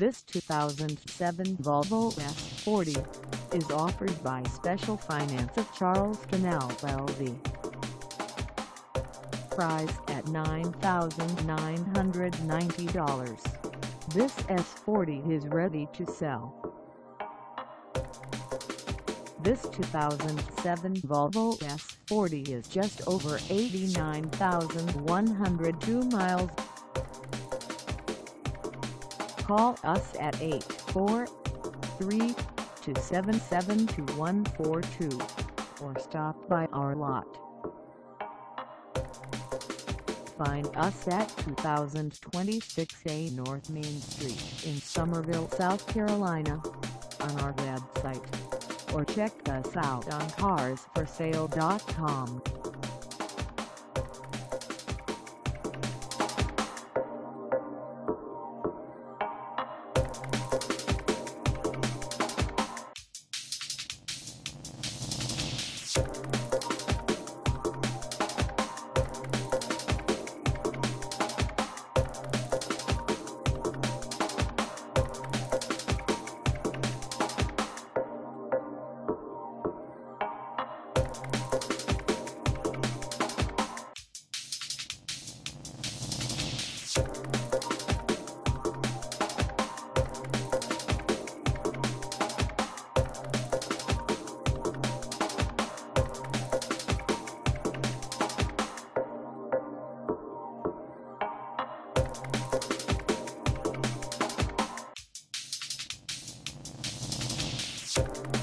This 2007 Volvo S40 is offered by Special Finance of Charleston LLC. Price at $9,990. This S40 is ready to sell. This 2007 Volvo S40 is just over 89,102 miles. Call us at 843-277-2142 or stop by our lot. Find us at 2026A North Main Street in Summerville, South Carolina on our website or check us out on carsforsale.com. you